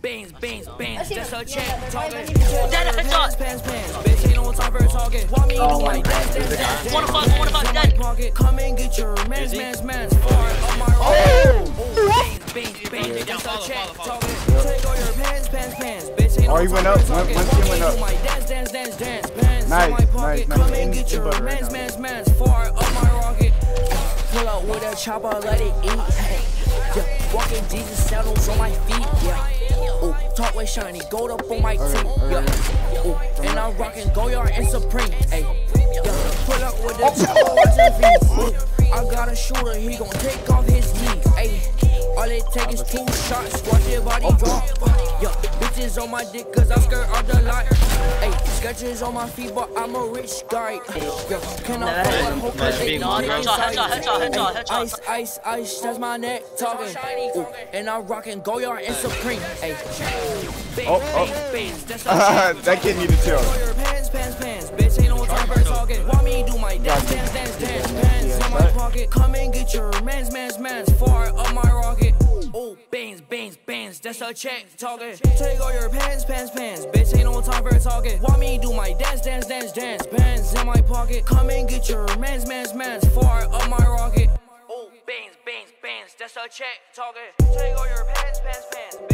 Beans, beans, beans, that's a check talking. Dead headshot. Pants, pants, bitch ain't no time for talking. Want me to do my dance, dance, dance, dance. One of us, one of us dead. Pocket, come and get your man's, man's, man's far up my oh. Beans, beans, beans, that's a check talking. Take all your pants, pants, pants, bitch ain't Oh, he went up. talking. One- one Want went up. dance, dance, dance, dance, pants Nice, in my pocket. nice, Come nice. and get your right man's, now. man's, man's far up my rocket. Pull out with a chopper, let it eat. Jesus sandals on my feet. Yeah. Ooh, talk way shiny, gold up on my teeth. Yeah. Ooh, and I'm rocking Goyard and Supreme. Hey. Yeah, pull up with the chopper, watching feet. Ooh, I got a shooter, he gon' take off his knee. Hey. All it take is two shots, watch your body drop. Yeah, bitches on my dick cause I skirt out the lot. Hey, sketches on my feet, but I'm a rich guy. Yeah, can I fuck with hope Nice they being know good. me Headshot, inside? headshot, headshot, Ay, headshot. Ice, ice, ice, that's my neck talking. Ooh, and I'm rocking Goyard and Supreme. Ay. Oh, oh. that kid needed chill. Pants, pants, pants, bitch ain't no time for talking. Want me to do my dance, dance, dance, dance, pants in my pocket. Come and get your man's, man's, man's far up my rocket. Beans, that's a check talking. Take all your pants, pants, pants, bitch ain't no time for talking. Want me do my dance, dance, dance, dance, pants in my pocket. Come and get your man's, man's, man's far up my rocket. Oh, beans, beans, beans, that's a check talking. Take all your pants, pants, pants.